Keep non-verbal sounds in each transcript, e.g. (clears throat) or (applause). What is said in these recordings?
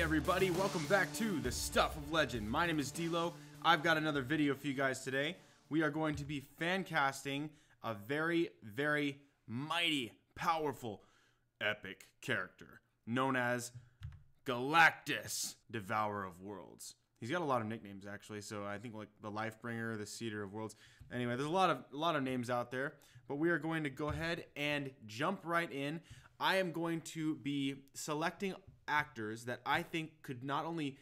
Everybody, welcome back to the Stuff of Legend. My name is Dilo. I've got another video for you guys today. We are going to be fan casting a very, very mighty, powerful, epic character known as Galactus, Devourer of Worlds. He's got a lot of nicknames actually, so I think like the Lifebringer, the Seeder of Worlds. Anyway, there's a lot of a lot of names out there, but we are going to go ahead and jump right in. I am going to be selecting actors that I think could not only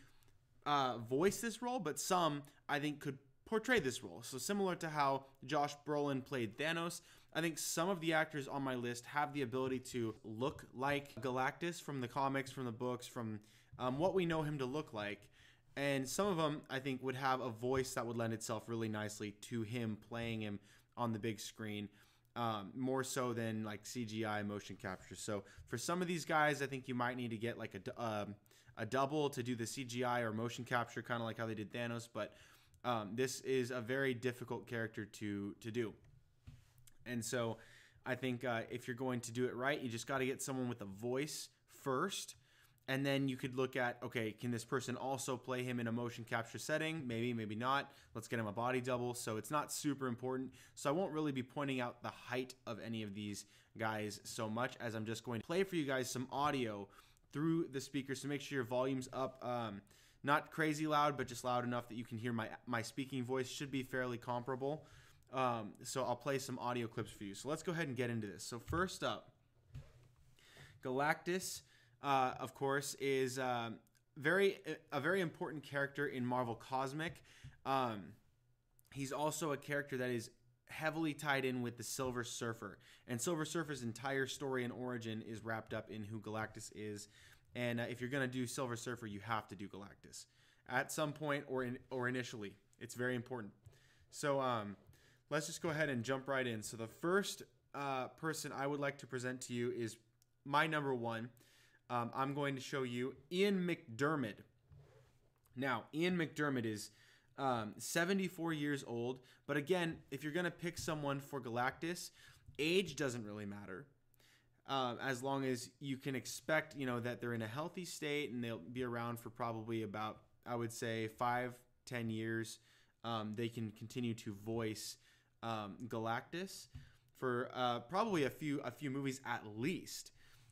uh, voice this role, but some I think could portray this role. So similar to how Josh Brolin played Thanos, I think some of the actors on my list have the ability to look like Galactus from the comics, from the books, from um, what we know him to look like. And some of them, I think, would have a voice that would lend itself really nicely to him playing him on the big screen. Um, more so than like CGI motion capture. So for some of these guys, I think you might need to get like a, um, a double to do the CGI or motion capture, kind of like how they did Thanos. But um, this is a very difficult character to to do, and so I think uh, if you're going to do it right, you just got to get someone with a voice first. And then you could look at, okay, can this person also play him in a motion capture setting? Maybe, maybe not. Let's get him a body double. So it's not super important. So I won't really be pointing out the height of any of these guys so much as I'm just going to play for you guys some audio through the speakers so make sure your volume's up. Um, not crazy loud, but just loud enough that you can hear my my speaking voice. Should be fairly comparable. Um, so I'll play some audio clips for you. So let's go ahead and get into this. So first up, Galactus, uh, of course, is um, very a very important character in Marvel Cosmic. Um, he's also a character that is heavily tied in with the Silver Surfer, and Silver Surfer's entire story and origin is wrapped up in who Galactus is. And uh, if you're gonna do Silver Surfer, you have to do Galactus at some point or in, or initially. It's very important. So um, let's just go ahead and jump right in. So the first uh, person I would like to present to you is my number one. Um, I'm going to show you Ian McDiarmid. Now, Ian McDiarmid is um, 74 years old, but again, if you're going to pick someone for Galactus, age doesn't really matter. Uh, as long as you can expect, you know, that they're in a healthy state and they'll be around for probably about, I would say, five, ten years. Um, they can continue to voice um, Galactus for uh, probably a few a few movies at least.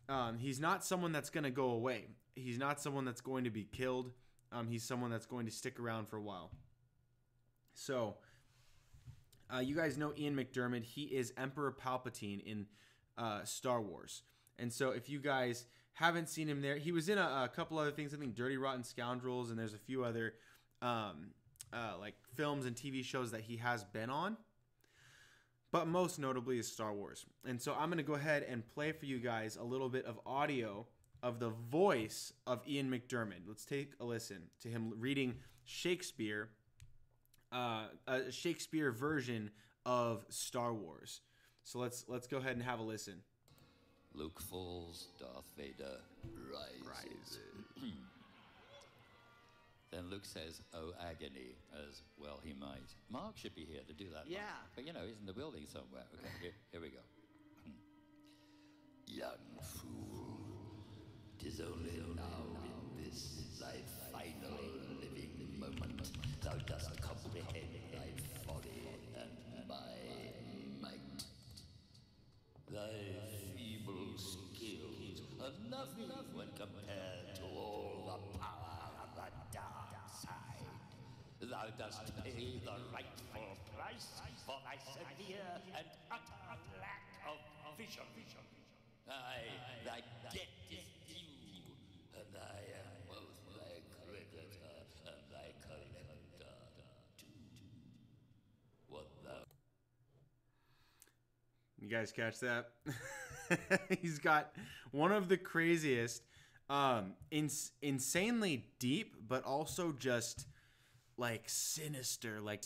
Um, he's not someone that's going to go away. He's not someone that's going to be killed. Um, he's someone that's going to stick around for a while. So, uh, you guys know Ian McDiarmid. He is Emperor Palpatine in uh, Star Wars. And so, if you guys haven't seen him there, he was in a, a couple other things. I think Dirty Rotten Scoundrels, and there's a few other um, uh, like films and TV shows that he has been on but most notably is Star Wars. And so I'm going to go ahead and play for you guys a little bit of audio of the voice of Ian McDiarmid. Let's take a listen to him reading Shakespeare, uh, a Shakespeare version of Star Wars. So let's let's go ahead and have a listen. Luke falls, Darth Vader rises. Rises. (clears throat) Then Luke says, Oh, agony, as well he might. Mark should be here to do that. Mark. Yeah. But you know, he's in the building somewhere. Okay, here, here we go. Hmm. Young fool, tis only now in this thy final living moment thou dost comprehend thy folly and my might. Thy feeble skills are nothing when compared to all the power of the dark side. Dost pay the rightful price for thy severe and utter lack of vision. Aye, thy debt is due, and I am both thy creditor and thy collector too. What thou You guys catch that? (laughs) He's got one of the craziest, um, ins- insanely deep, but also just like sinister, like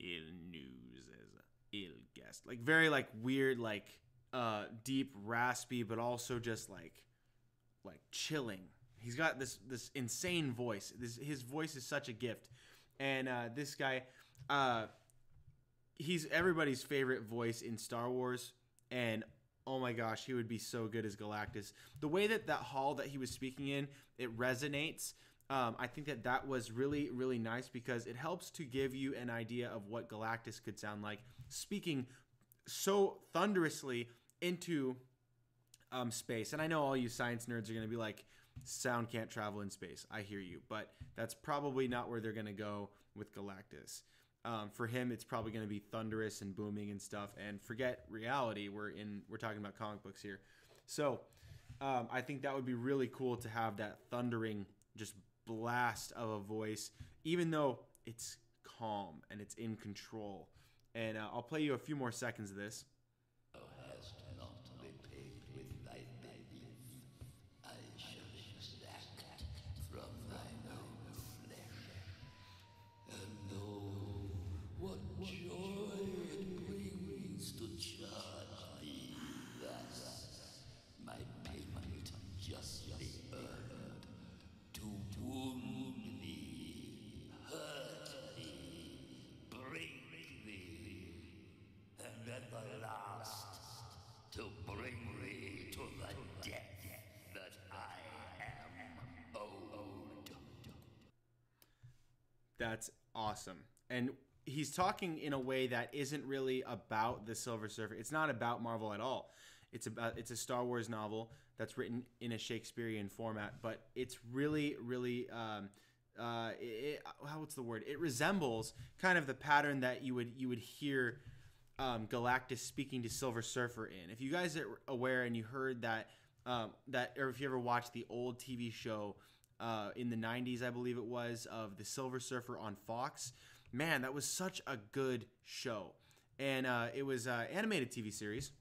ill news as a ill guest, like very like weird, like uh, deep, raspy, but also just like like chilling. He's got this this insane voice. This his voice is such a gift, and uh, this guy. Uh, he's everybody's favorite voice in Star Wars, and oh my gosh, he would be so good as Galactus. The way that that hall that he was speaking in, it resonates. Um, I think that that was really, really nice because it helps to give you an idea of what Galactus could sound like speaking so thunderously into um, space. And I know all you science nerds are going to be like, sound can't travel in space. I hear you, but that's probably not where they're going to go with Galactus. Um, for him, it's probably going to be thunderous and booming and stuff. And forget reality. We're in. We're talking about comic books here. So um, I think that would be really cool to have that thundering, just blast of a voice, even though it's calm and it's in control. And uh, I'll play you a few more seconds of this. That's awesome. And he's talking in a way that isn't really about the Silver Surfer. It's not about Marvel at all. It's about it's a Star Wars novel that's written in a Shakespearean format, but it's really, really, um, uh, it, how what's the word? It resembles kind of the pattern that you would you would hear um, Galactus speaking to Silver Surfer in. If you guys are aware and you heard that um, that, or if you ever watched the old TV show uh, in the '90s, I believe it was, of the Silver Surfer on Fox, man, that was such a good show, and uh, it was an animated TV series.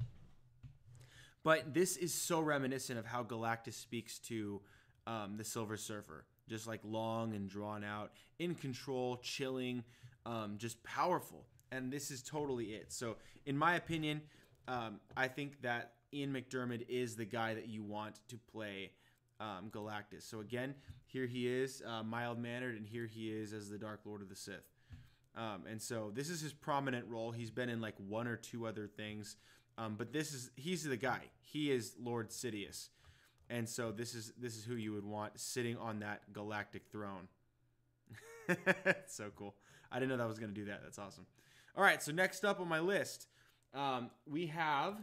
But this is so reminiscent of how Galactus speaks to um, the Silver Surfer, just like long and drawn out, in control, chilling, um, just powerful. And this is totally it. So, in my opinion, um, I think that Ian McDermott is the guy that you want to play um, Galactus. So again, here he is, uh, mild mannered, and here he is as the Dark Lord of the Sith. Um, and so this is his prominent role. He's been in like one or two other things, um, but this is he's the guy. He is Lord Sidious, and so this is this is who you would want sitting on that galactic throne. (laughs) so cool. I didn't know that was going to do that. That's awesome. All right, so next up on my list, um, we have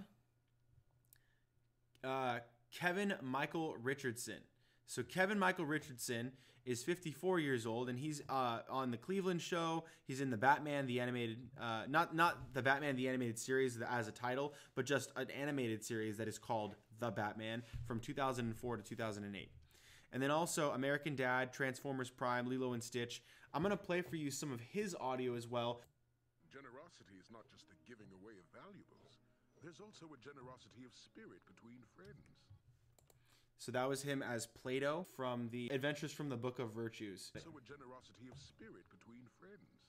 uh, Kevin Michael Richardson. So Kevin Michael Richardson is 54 years old, and he's uh, on the Cleveland Show. He's in the Batman the animated, uh, not not the Batman the animated series as a title, but just an animated series that is called The Batman from 2004 to 2008. And then also American Dad, Transformers Prime, Lilo and Stitch. I'm gonna play for you some of his audio as well. Generosity is not just the giving away of valuables. There's also a generosity of spirit between friends. So that was him as Plato from the Adventures from the Book of Virtues. So a generosity of spirit between friends.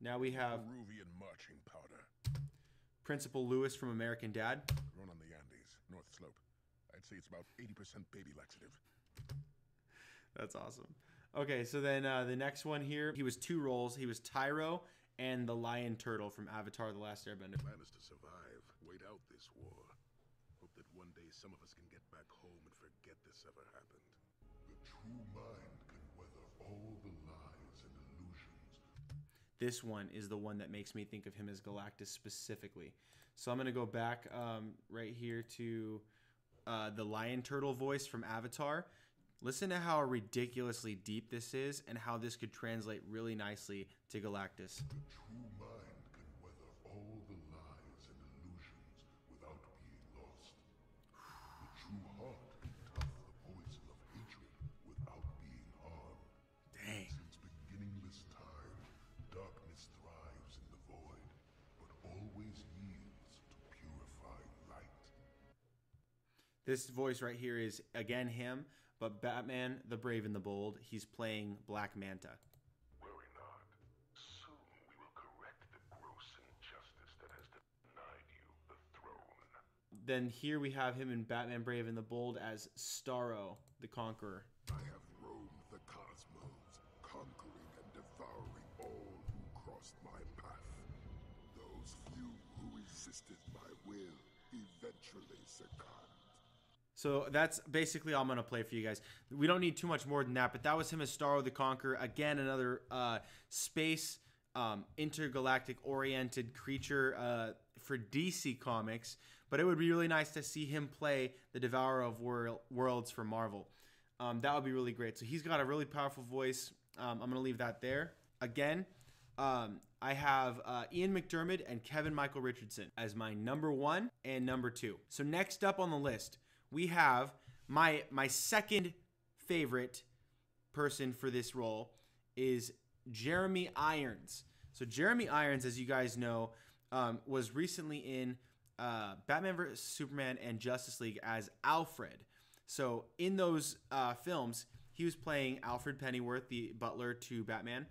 Now we have Peruvian marching powder. Principal Lewis from American Dad. Grown on the Andes, North Slope. I'd say it's about 80% baby laxative. That's awesome. Okay, so then uh, the next one here, he was two roles. He was Tyro and the Lion Turtle from Avatar: The Last Airbender. Plan is to survive, wait out this war. Hope that one day some of us can get back home and this ever happened. The true mind can weather all the lies and illusions. This one is the one that makes me think of him as Galactus specifically. So I'm gonna go back um, right here to uh, the Lion Turtle voice from Avatar. Listen to how ridiculously deep this is, and how this could translate really nicely to Galactus. This voice right here is again him, but Batman, the Brave and the Bold. He's playing Black Manta. Worry not. Soon we will correct the gross injustice that has denied you the throne. Then here we have him in Batman, Brave and the Bold as Starro, the Conqueror. I have roamed the cosmos, conquering and devouring all who crossed my path. Those few who resisted my will eventually succumbed. So that's basically all I'm gonna play for you guys. We don't need too much more than that, but that was him as Starro the Conqueror. Again, another uh, space um, intergalactic oriented creature uh, for DC Comics. But it would be really nice to see him play the Devourer of Wor- Worlds for Marvel. Um, that would be really great. So he's got a really powerful voice. Um, I'm gonna leave that there. Again, um, I have uh, Ian McDermott and Kevin Michael Richardson as my number one and number two. So next up on the list, we have my my second favorite person for this role is Jeremy Irons. So Jeremy Irons, as you guys know, um, was recently in uh, Batman vs Superman and Justice League as Alfred. So in those uh, films, he was playing Alfred Pennyworth, the butler to Batman.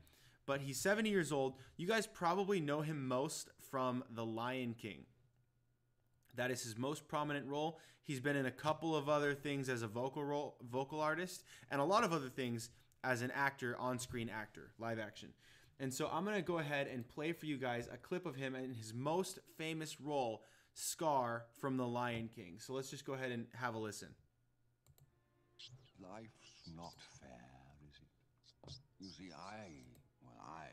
But he's 70 years old. You guys probably know him most from The Lion King. That is his most prominent role. He's been in a couple of other things as a vocal role, vocal artist, and a lot of other things as an actor, on-screen actor, live action. And so I'm gonna go ahead and play for you guys a clip of him in his most famous role, Scar from The Lion King. So let's just go ahead and have a listen. Life's not fair, is it? You see, I, well, I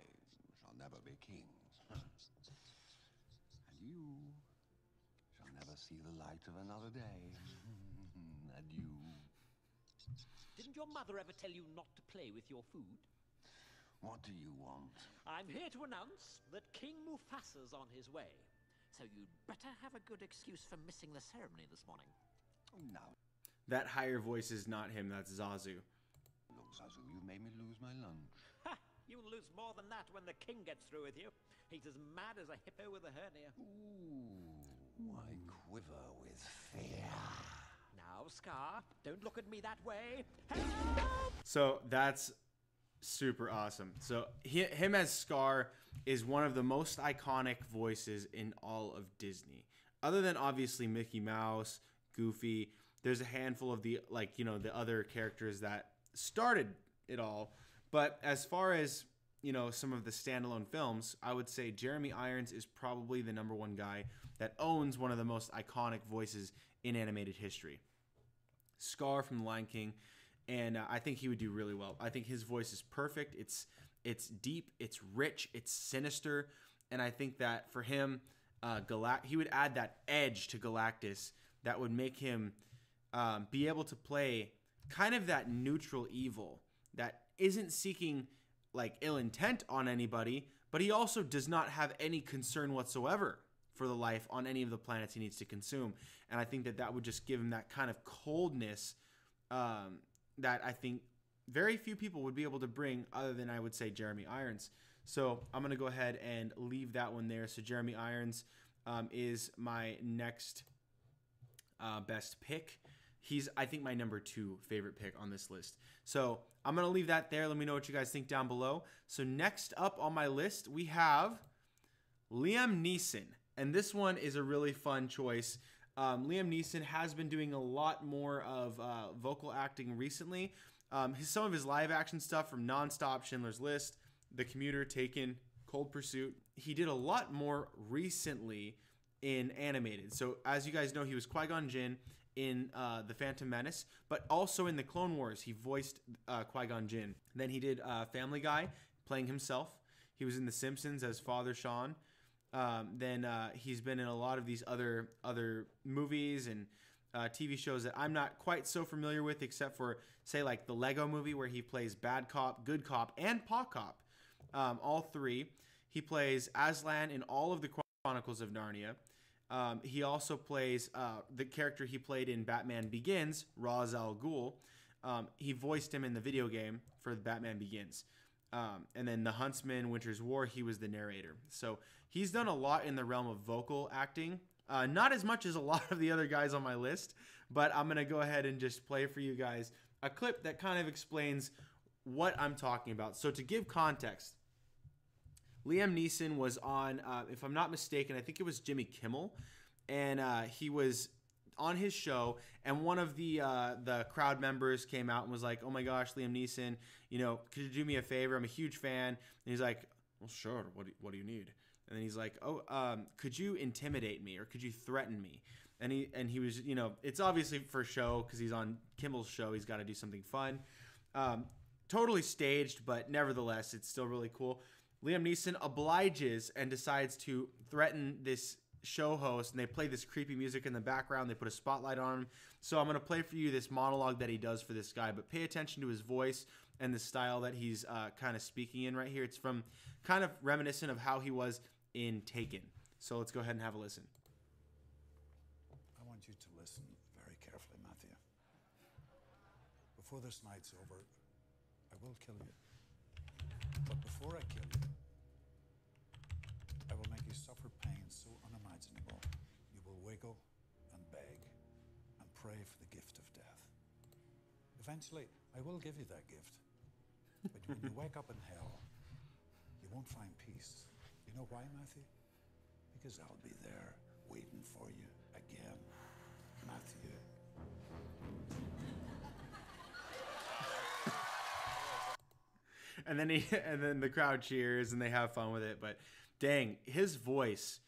shall never be king. and you shall never see the light of another day. (laughs) and you. Didn't your mother ever tell you not to play with your food? What do you want? I'm here to announce that King Mufasa's on his way. So you'd better have a good excuse for missing the ceremony this morning. Now, That higher voice is not him, that's Zazu. look, Zazu, you made me lose my lunch. Ha! You'll lose more than that when the king gets through with you. He's as mad as a hippo with a hernia. Ooh, I quiver with fear. Now, Scar, don't look at me that way. Help! So that's super awesome. So he, him as Scar is one of the most iconic voices in all of Disney. Other than obviously Mickey Mouse, Goofy, there's a handful of the like, you know, the other characters that started it all. But as far as, you know, some of the standalone films, I would say Jeremy Irons is probably the number one guy that owns one of the most iconic voices in animated history. Scar from The Lion King, and uh, I think he would do really well. I think his voice is perfect. It's it's deep, it's rich, it's sinister, and I think that for him, uh, Galact he would add that edge to Galactus that would make him um, be able to play kind of that neutral evil that isn't seeking like ill intent on anybody, but he also does not have any concern whatsoever for the life on any of the planets he needs to consume. And I think that that would just give him that kind of coldness um, that I think very few people would be able to bring, other than I would say Jeremy Irons. So I'm gonna go ahead and leave that one there. So Jeremy Irons um, is my next uh, best pick. He's, I think, my number two favorite pick on this list. So I'm to leave that there. Let me know what you guys think down below. So, next up on my list, we have Liam Neeson. And this one is a really fun choice. Um, Liam Neeson has been doing a lot more of uh, vocal acting recently. Um, his, some of his live action stuff from Nonstop, Schindler's List, The Commuter, Taken, Cold Pursuit. He did a lot more recently in animated. So, as you guys know, he was Qui Gon Jinn in uh, The Phantom Menace, but also in the Clone Wars, he voiced uh, Qui Gon Jinn. Then he did uh, Family Guy, playing himself. He was in The Simpsons as Father Sean. Um, then uh, he's been in a lot of these other other movies and uh, TV shows that I'm not quite so familiar with, except for say like the Lego Movie where he plays bad cop, good cop, and Pa Cop. Um, all three. He plays Aslan in all of the Chronicles of Narnia. Um, he also plays uh, the character he played in Batman Begins, Ra's al Ghul. Um, he voiced him in the video game for Batman Begins. Um, and then The Huntsman, Winter's War, he was the narrator. So he's done a lot in the realm of vocal acting. Uh, not as much as a (laughs) lot of the other guys on my list, but I'm going to go ahead and just play for you guys a clip that kind of explains what I'm talking about. So to give context, Liam Neeson was on, uh, if I'm not mistaken, I think it was Jimmy Kimmel, and uh, he was on his show, and one of the uh, the crowd members came out and was like, "Oh my gosh, Liam Neeson, you know, could you do me a favor? I'm a huge fan." And he's like, "Well, sure. What do, what do you need?" And then he's like, "Oh, um, could you intimidate me or could you threaten me?" and he and he was you know it's obviously for show because he's on Kimmel's show. He's got to do something fun. Um, totally staged, but nevertheless, it's still really cool. Liam Neeson obliges and decides to threaten this show host, and they play this creepy music in the background. They put a spotlight on him. So I'm going to play for you this monologue that he does for this guy, but pay attention to his voice and the style that he's uh, kind of speaking in right here. It's from kind of reminiscent of how he was in Taken. So let's go ahead and have a listen. I want you to listen very carefully, Matthew. Before this night's over, I will kill you. But before I kill you, I will make you suffer pain so unimaginable you will wiggle and beg and pray for the gift of death. Eventually, I will give you that gift. But when you wake up in hell, you won't find peace. You know why, Matthew? Because I'll be there waiting for you again, Matthew. And then he (laughs) and then the crowd cheers and they have fun with it. But dang his voice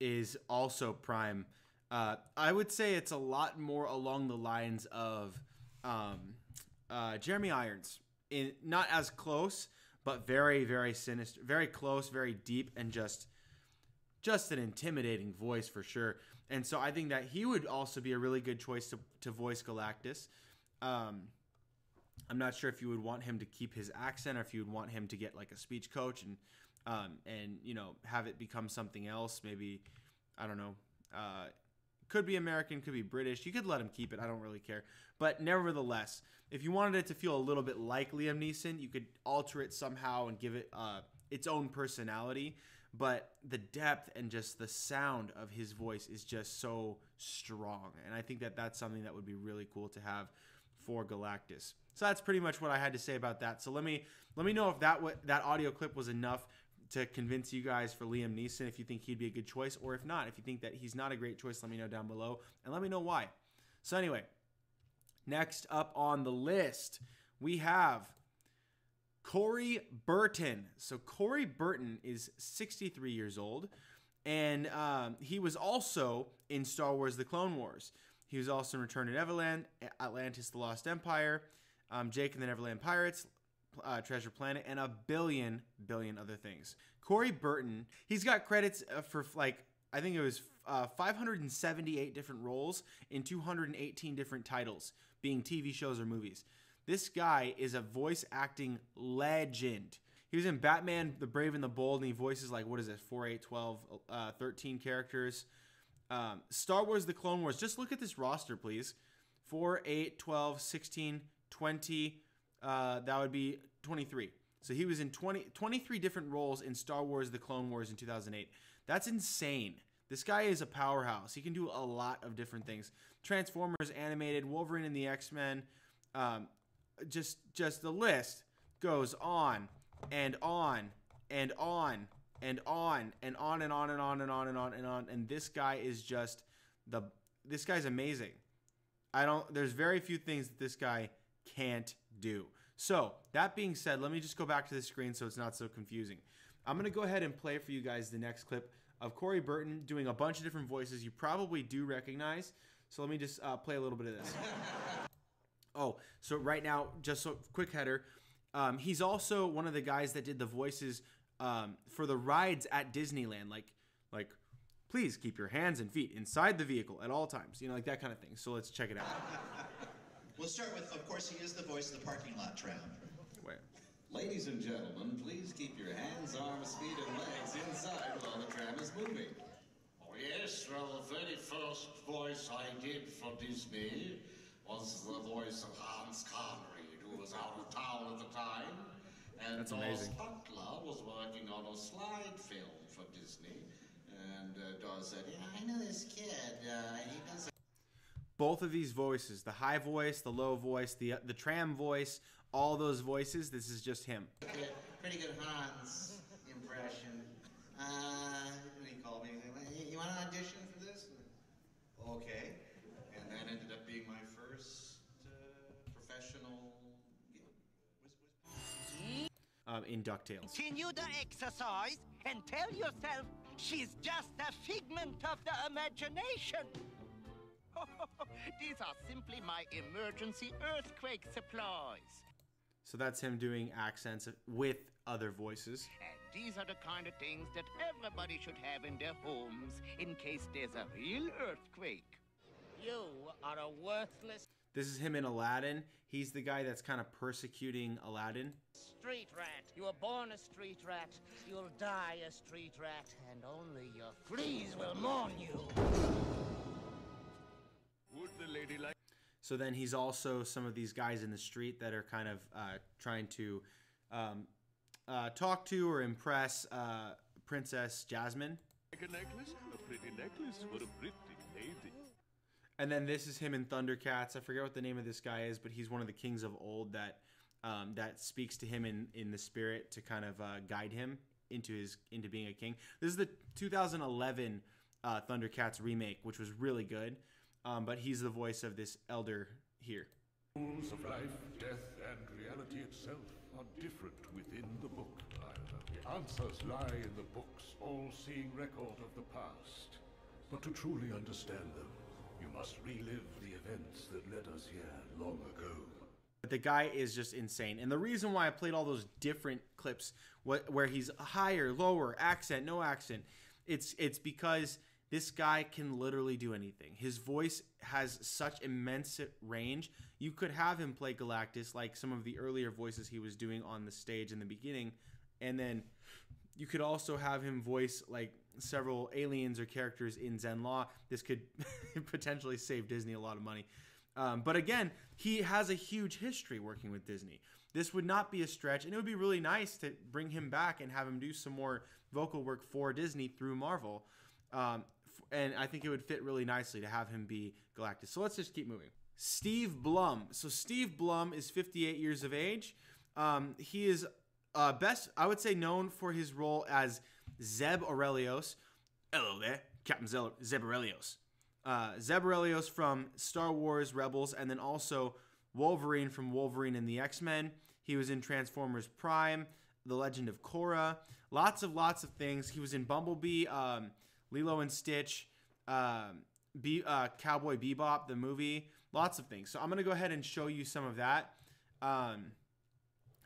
is also prime. Uh, i would say it's a lot more along the lines of um, uh, jeremy irons. In not as close but very very sinister very close very deep and just just an intimidating voice for sure. And so i think that he would also be a really good choice to, to voice galactus. Um, I'm not sure if you would want him to keep his accent or if you would want him to get like a speech coach and um, and you know have it become something else. Maybe I don't know. Uh, could be American, could be British. You could let him keep it. I don't really care. But nevertheless, if you wanted it to feel a little bit like Liam Neeson, you could alter it somehow and give it uh, its own personality. But the depth and just the sound of his voice is just so strong, and I think that that's something that would be really cool to have for Galactus. So that's pretty much what I had to say about that. So let me let me know if that w- that audio clip was enough to convince you guys for Liam Neeson if you think he'd be a good choice or if not, if you think that he's not a great choice, let me know down below and let me know why. So anyway, next up on the list, we have Corey Burton. So Corey Burton is 63 years old, and um, he was also in Star Wars: The Clone Wars. He was also in Return to Neverland, Atlantis: The Lost Empire, um, Jake and the Neverland Pirates, uh, Treasure Planet, and a billion, billion other things. Corey Burton, he's got credits uh, for like I think it was uh, 578 different roles in 218 different titles, being TV shows or movies. This guy is a voice acting legend. He was in Batman, The Brave and the Bold, and he voices like, what is it, 4, 8, 12, uh, 13 characters. Um, Star Wars The Clone Wars. Just look at this roster, please. 4, 8, 12, 16, 20. Uh, that would be 23. So he was in 20, 23 different roles in Star Wars The Clone Wars in 2008. That's insane. This guy is a powerhouse. He can do a lot of different things. Transformers animated, Wolverine and the X-Men. Um, just just the list goes on and on and on and on and on and on and on and on and on and on and this guy is just the this guy's amazing. I don't there's very few things that this guy can't do. So, that being said, let me just go back to the screen so it's not so confusing. I'm going to go ahead and play for you guys the next clip of Corey Burton doing a bunch of different voices you probably do recognize. So, let me just uh, play a little bit of this. (laughs) Oh, so right now, just so quick header. Um, he's also one of the guys that did the voices um, for the rides at Disneyland, like like please keep your hands and feet inside the vehicle at all times, you know, like that kind of thing. So let's check it out. (laughs) We'll start with, of course, he is the voice of the parking lot tram. Wait. Ladies and gentlemen, please keep your hands, arms, feet, and legs inside while the tram is moving. Oh, yes, well, the very first voice I did for Disney was the voice of Hans Conried, who was out of town at the time. And That's amazing. Butler was working on a slide film for Disney. And uh, Daws said, yeah, I know this kid. Uh, he does Both of these voices, the high voice, the low voice, the the tram voice, all those voices, this is just him. pretty good Hans impression. Uh, and he called me. and said, You want an audition for this? Okay. Um, in DuckTales. Continue the exercise and tell yourself she's just a figment of the imagination. (laughs) These are simply my emergency earthquake supplies. So that's him doing accents with other voices. And these are the kind of things that everybody should have in their homes in case there's a real earthquake. You are a worthless This is him in Aladdin. He's the guy that's kind of persecuting Aladdin. street rat. You were born a street rat. You'll die a street rat. And only your fleas will mourn you. Would the lady like? So then he's also some of these guys in the street that are kind of uh, trying to um, uh, talk to or impress uh, Princess Jasmine. Like a necklace? A pretty necklace for a pretty lady. And then this is him in Thundercats. I forget what the name of this guy is, but he's one of the kings of old that um, that speaks to him in, in the spirit to kind of uh, guide him into his into being a king. This is the 2011 uh, Thundercats remake, which was really good. Um, but he's the voice of this elder here. Rules of life, death, and reality itself are different within the book. The answers lie in the book's all-seeing record of the past. But to truly understand them, must relive the events that led us here long ago. But the guy is just insane. And the reason why I played all those different clips wh- where he's higher, lower, accent, no accent, it's it's because this guy can literally do anything. His voice has such immense range. You could have him play Galactus like some of the earlier voices he was doing on the stage in the beginning, and then you could also have him voice like several aliens or characters in Zenn-La. This could (laughs) potentially save Disney a lot of money. Um, but again, he has a huge history working with Disney. This would not be a stretch, and it would be really nice to bring him back and have him do some more vocal work for Disney through Marvel. Um, and I think it would fit really nicely to have him be Galactus. So let's just keep moving. Steve Blum. So Steve Blum is 58 years of age. Um, he is uh, best, I would say, known for his role as Zeb Orrelios. Hello there, Captain Zel- Zeb Orrelios. Uh, Zeb Orrelios from Star Wars Rebels, and then also Wolverine from Wolverine and the X Men. He was in Transformers Prime, The Legend of Korra, lots of lots of things. He was in Bumblebee, um, Lilo and Stitch, um, uh, Cowboy Bebop, the movie, lots of things. So I'm gonna go ahead and show you some of that. Um,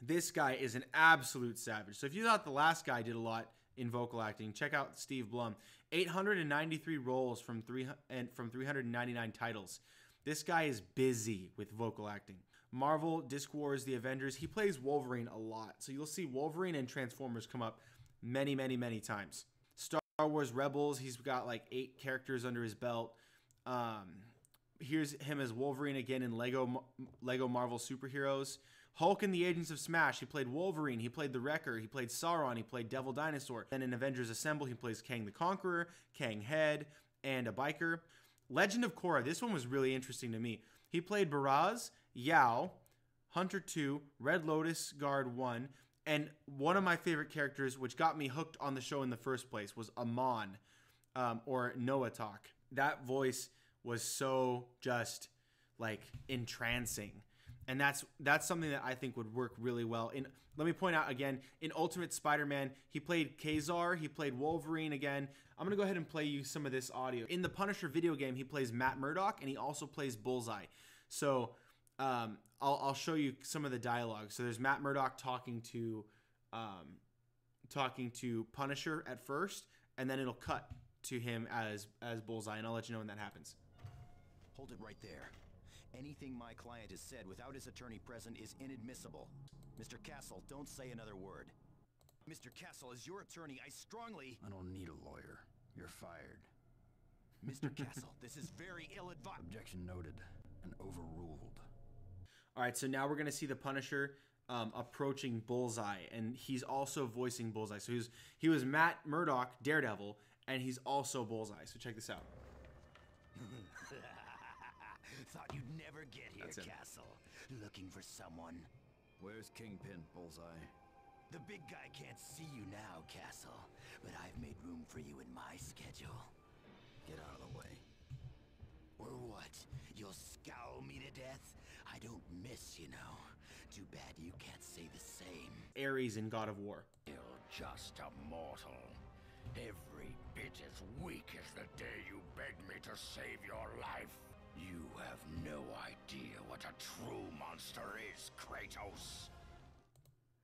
this guy is an absolute savage. So if you thought the last guy did a lot in vocal acting, check out Steve Blum. 893 roles from three and from 399 titles. This guy is busy with vocal acting. Marvel, Disc Wars, The Avengers, he plays Wolverine a lot. So you'll see Wolverine and Transformers come up many, many, many times. Star Wars Rebels, he's got like eight characters under his belt. Um, here's him as Wolverine again in Lego Lego Marvel superheroes. Hulk and the Agents of Smash, he played Wolverine, he played the Wrecker, he played Sauron, he played Devil Dinosaur. Then in Avengers Assemble, he plays Kang the Conqueror, Kang Head, and a biker. Legend of Korra, this one was really interesting to me. He played Baraz, Yao, Hunter 2, Red Lotus Guard 1, and one of my favorite characters, which got me hooked on the show in the first place, was Amon, um, or Noatak. That voice was so just like entrancing and that's that's something that I think would work really well. In let me point out again, in Ultimate Spider-Man, he played Ka-Zar, he played Wolverine again. I'm gonna go ahead and play you some of this audio. In the Punisher video game, he plays Matt Murdock, and he also plays Bullseye. So um, I'll, I'll show you some of the dialogue. So there's Matt Murdock talking to um, talking to Punisher at first, and then it'll cut to him as as Bullseye, and I'll let you know when that happens. Hold it right there. Anything my client has said without his attorney present is inadmissible. Mr. Castle, don't say another word. Mr. Castle, as your attorney, I strongly. I don't need a lawyer. You're fired. Mr. (laughs) Castle, this is very ill advised. Objection noted and overruled. All right, so now we're gonna see the Punisher um, approaching Bullseye, and he's also voicing Bullseye. So he's he was Matt Murdock, Daredevil, and he's also Bullseye. So check this out. Thought you'd never get here. Castle. Looking for someone. Where's Kingpin, Bullseye? The big guy can't see you now, Castle, but I've made room for you in my schedule. Get out of the way. Or what? You'll scowl me to death? I don't miss, you know. Too bad you can't say the same. Ares in God of War. You're just a mortal. Every bit as weak as the day you begged me to save your life. You have no idea what a true monster is, Kratos.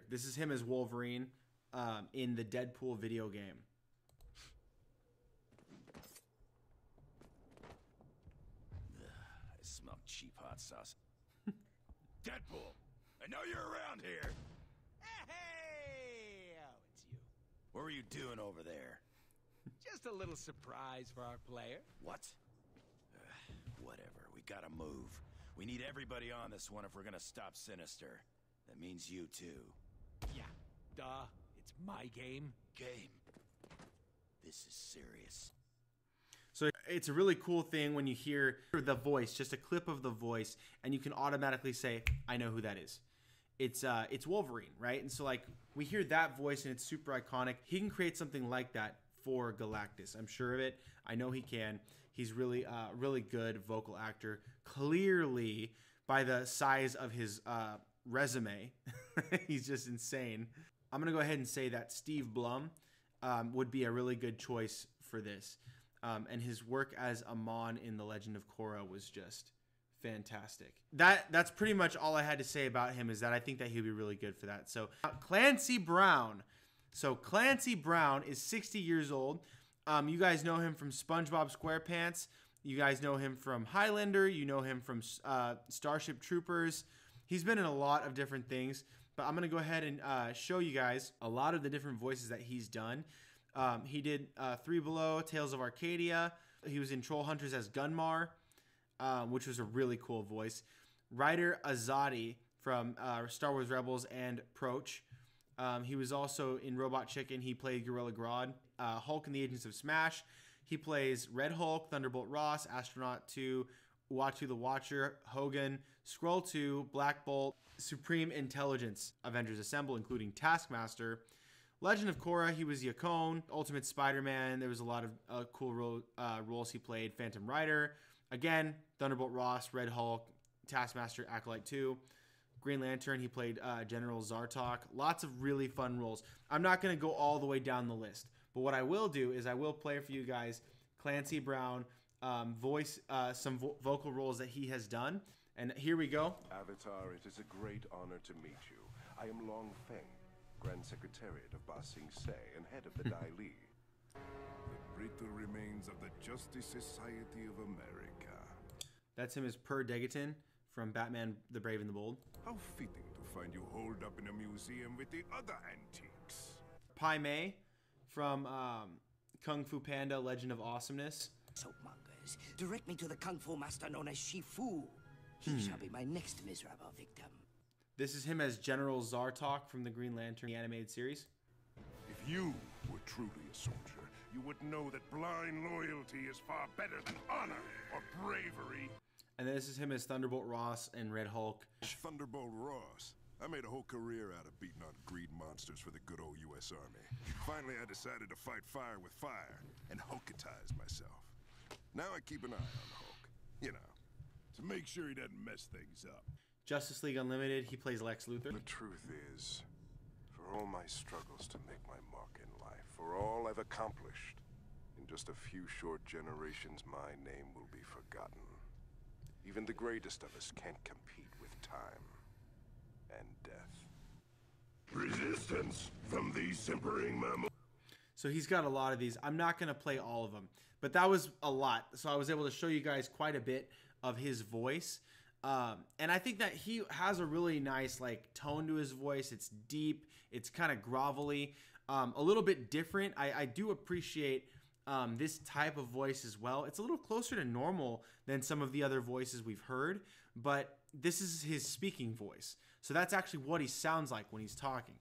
This is him as Wolverine um, in the Deadpool video game. (sighs) I smell cheap hot sauce. (laughs) Deadpool, I know you're around here. Hey, oh, it's you. What were you doing over there? Just a little surprise for our player. What? Ugh, whatever, we gotta move. We need everybody on this one if we're gonna stop Sinister. That means you too. Yeah, duh. It's my game. Game. This is serious. So it's a really cool thing when you hear the voice, just a clip of the voice, and you can automatically say, "I know who that is." It's uh, it's Wolverine, right? And so like we hear that voice, and it's super iconic. He can create something like that for Galactus. I'm sure of it. I know he can. He's really, uh, really good vocal actor. Clearly, by the size of his uh, resume, (laughs) he's just insane. I'm gonna go ahead and say that Steve Blum um, would be a really good choice for this. Um, and his work as Amon in The Legend of Korra was just fantastic. That that's pretty much all I had to say about him is that I think that he'd be really good for that. So uh, Clancy Brown. So Clancy Brown is 60 years old. Um, you guys know him from SpongeBob SquarePants. You guys know him from Highlander. You know him from uh, Starship Troopers. He's been in a lot of different things. But I'm gonna go ahead and uh, show you guys a lot of the different voices that he's done. Um, he did uh, Three Below, Tales of Arcadia. He was in Troll Hunters as Gunmar, um, which was a really cool voice. Ryder Azadi from uh, Star Wars Rebels and Proach. Um, he was also in Robot Chicken. He played Gorilla Grodd. Uh, Hulk in the Agents of Smash. He plays Red Hulk, Thunderbolt Ross, Astronaut 2, Uatu the Watcher, Hogan, Scroll 2, Black Bolt, Supreme Intelligence, Avengers Assemble, including Taskmaster. Legend of Korra, he was Yakone, Ultimate Spider-Man. There was a lot of uh, cool ro- uh, roles he played. Phantom Rider, again, Thunderbolt Ross, Red Hulk, Taskmaster, Acolyte 2. Green Lantern, he played uh, General Zartok. Lots of really fun roles. I'm not going to go all the way down the list, but what I will do is I will play for you guys Clancy Brown um, voice uh, some vo- vocal roles that he has done. And here we go. Avatar, it is a great honor to meet you. I am Long Feng, Grand Secretariat of Ba Sing Se and head of the (laughs) Dai Li. The brittle remains of the Justice Society of America. That's him as Per Degaton from Batman the Brave and the Bold. How fitting to find you holed up in a museum with the other antiques. Pai Mei from um, Kung Fu Panda Legend of Awesomeness. Soapmongers, direct me to the Kung Fu master known as Shifu. He Hmm. shall be my next miserable victim. This is him as General Zartok from the Green Lantern the animated series. If you were truly a soldier, you would know that blind loyalty is far better than honor or bravery. And this is him as Thunderbolt Ross and Red Hulk. Thunderbolt Ross. I made a whole career out of beating on greed monsters for the good old U.S. Army. Finally, I decided to fight fire with fire and Hulkatize myself. Now I keep an eye on Hulk, you know, to make sure he doesn't mess things up. Justice League Unlimited, he plays Lex Luthor. The truth is, for all my struggles to make my mark in life, for all I've accomplished, in just a few short generations, my name will be forgotten. Even the greatest of us can't compete with time and death. Resistance from these simpering mammals. So he's got a lot of these. I'm not going to play all of them, but that was a lot. So I was able to show you guys quite a bit of his voice. Um, and I think that he has a really nice like tone to his voice. It's deep. It's kind of grovelly, um, a little bit different. I, I do appreciate um, this type of voice as well. It's a little closer to normal than some of the other voices we've heard, but this is his speaking voice. So that's actually what he sounds like when he's talking.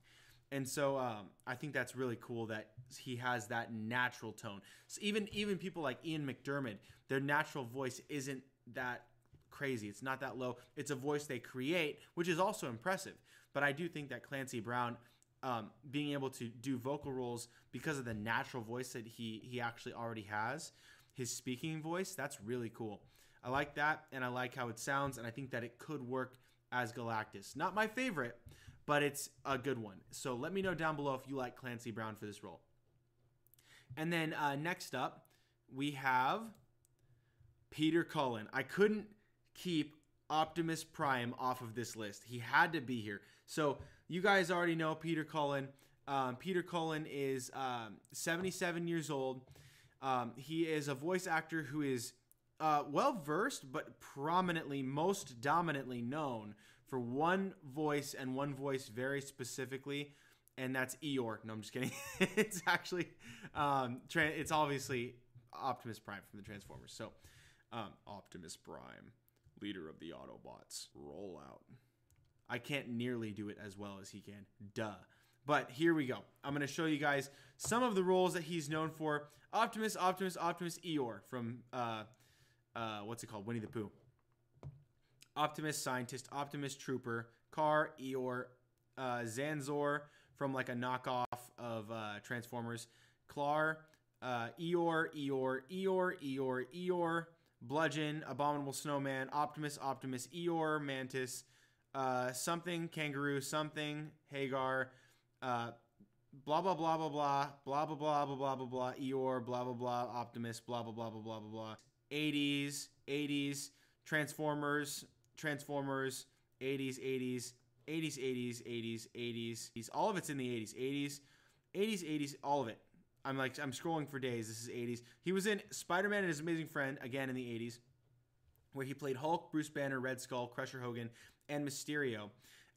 And so um, I think that's really cool that he has that natural tone. So even even people like Ian McDermott, their natural voice isn't that crazy. It's not that low. It's a voice they create, which is also impressive. But I do think that Clancy Brown, um, being able to do vocal roles because of the natural voice that he he actually already has, his speaking voice, that's really cool. I like that, and I like how it sounds, and I think that it could work as Galactus. Not my favorite, but it's a good one. So let me know down below if you like Clancy Brown for this role. And then uh, next up, we have Peter Cullen. I couldn't keep Optimus Prime off of this list. He had to be here. So you guys already know Peter Cullen. Um, Peter Cullen is um, 77 years old. Um, he is a voice actor who is uh, well versed, but prominently, most dominantly known for one voice and one voice very specifically, and that's Eeyore. No, I'm just kidding. (laughs) it's actually, um, tra- it's obviously Optimus Prime from the Transformers. So, um, Optimus Prime, leader of the Autobots, roll out. I can't nearly do it as well as he can. Duh. But here we go. I'm going to show you guys some of the roles that he's known for. Optimus, Optimus, Optimus Eeyore from, uh, uh, what's it called? Winnie the Pooh. Optimus Scientist, Optimus Trooper, Car, Eeyore, uh, Zanzor from like a knockoff of uh, Transformers, Clar, uh, Eeyore, Eeyore, Eeyore, Eeyore, Eeyore, Bludgeon, Abominable Snowman, Optimus, Optimus, Eeyore, Mantis, uh, something, Kangaroo, something, Hagar, uh, blah blah blah blah blah blah blah blah blah blah blah blah Eeyore, blah blah blah Optimus, blah blah blah blah blah blah blah. 80s, 80s, Transformers, Transformers, 80s, 80s, 80s, 80s, 80s, 80s. All of it's in the 80s, 80s, 80s, 80s, all of it. I'm like I'm scrolling for days. This is 80s. He was in Spider-Man and His Amazing Friend again in the 80s, where he played Hulk, Bruce Banner, Red Skull, Crusher Hogan, and Mysterio.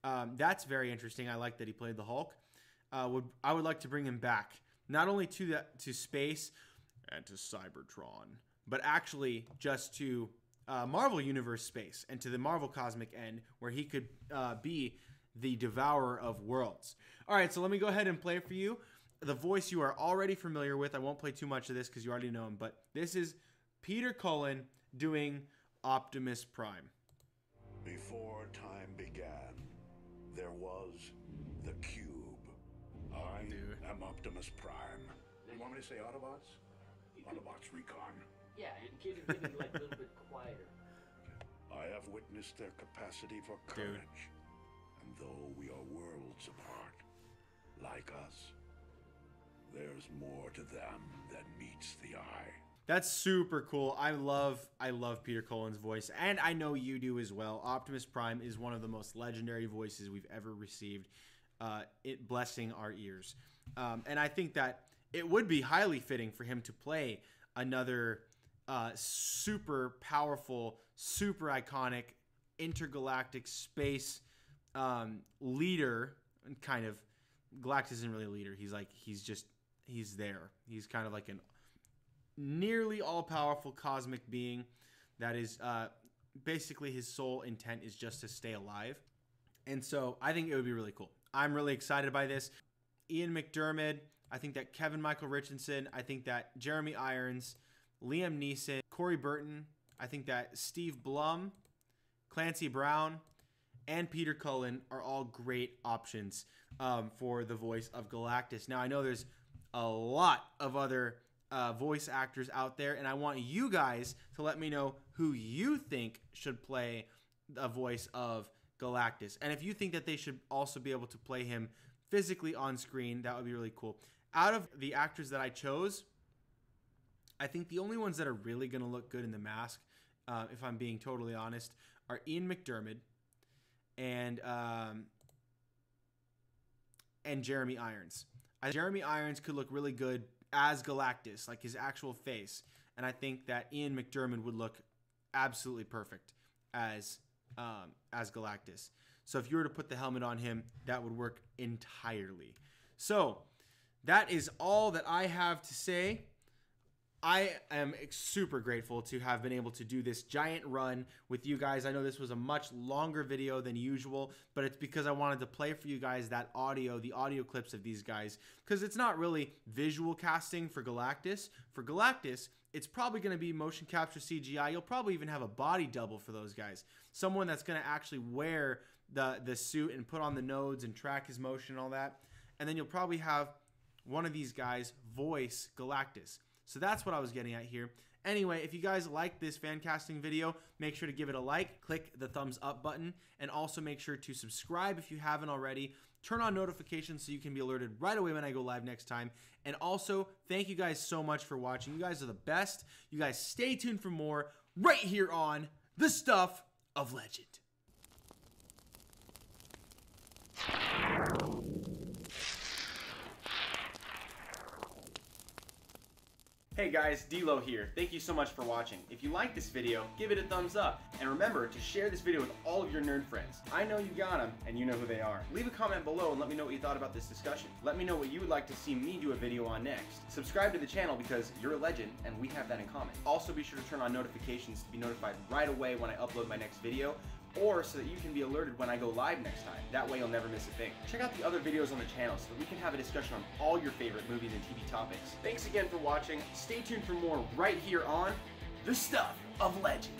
Um, that's very interesting. I like that he played the Hulk. Uh, would I would like to bring him back not only to that to space and to Cybertron, but actually just to uh, Marvel Universe space and to the Marvel cosmic end where he could uh, be the devourer of worlds. All right, so let me go ahead and play for you the voice you are already familiar with. I won't play too much of this because you already know him, but this is Peter Cullen doing Optimus Prime. Before time began, there was the cube. I am Optimus Prime. You want me to say Autobots? Autobots Recon. Yeah, and can you give me like a little bit quieter? I have witnessed their capacity for courage. And though we are worlds apart, like us, there's more to them than meets the eye. That's super cool. I love I love Peter Cullen's voice, and I know you do as well. Optimus Prime is one of the most legendary voices we've ever received. Uh, it blessing our ears, um, and I think that it would be highly fitting for him to play another uh, super powerful, super iconic, intergalactic space um, leader. Kind of, Galactus isn't really a leader. He's like he's just he's there. He's kind of like an nearly all powerful cosmic being that is uh, basically his sole intent is just to stay alive. And so I think it would be really cool. I'm really excited by this. Ian McDiarmid, I think that Kevin Michael Richardson, I think that Jeremy Irons, Liam Neeson, Corey Burton, I think that Steve Blum, Clancy Brown, and Peter Cullen are all great options um, for the voice of Galactus. Now, I know there's a lot of other uh, voice actors out there, and I want you guys to let me know who you think should play the voice of Galactus. And if you think that they should also be able to play him physically on screen, that would be really cool. Out of the actors that I chose, I think the only ones that are really going to look good in the mask, uh, if I'm being totally honest, are Ian McDiarmid and um, and Jeremy Irons. I, Jeremy Irons could look really good as Galactus, like his actual face, and I think that Ian McDiarmid would look absolutely perfect as um, as Galactus. So if you were to put the helmet on him, that would work entirely. So that is all that I have to say. I am super grateful to have been able to do this giant run with you guys. I know this was a much longer video than usual, but it's because I wanted to play for you guys that audio, the audio clips of these guys, because it's not really visual casting for Galactus. For Galactus, it's probably going to be motion capture CGI. You'll probably even have a body double for those guys. Someone that's going to actually wear the, the suit and put on the nodes and track his motion and all that. And then you'll probably have one of these guys voice Galactus. So that's what I was getting at here. Anyway, if you guys like this fan casting video, make sure to give it a like, click the thumbs up button, and also make sure to subscribe if you haven't already. Turn on notifications so you can be alerted right away when I go live next time. And also, thank you guys so much for watching. You guys are the best. You guys stay tuned for more. right here on The Stuff of Legend. Hey guys, D-Lo here. Thank you so much for watching. If you like this video, give it a thumbs up. And remember to share this video with all of your nerd friends. I know you got them, and you know who they are. Leave a comment below and let me know what you thought about this discussion. Let me know what you would like to see me do a video on next. Subscribe to the channel because you're a legend, and we have that in common. Also be sure to turn on notifications to be notified right away when I upload my next video or so that you can be alerted when I go live next time. That way you'll never miss a thing. Check out the other videos on the channel so that we can have a discussion on all your favorite movies and TV topics. Thanks again for watching. Stay tuned for more right here on The Stuff of Legend.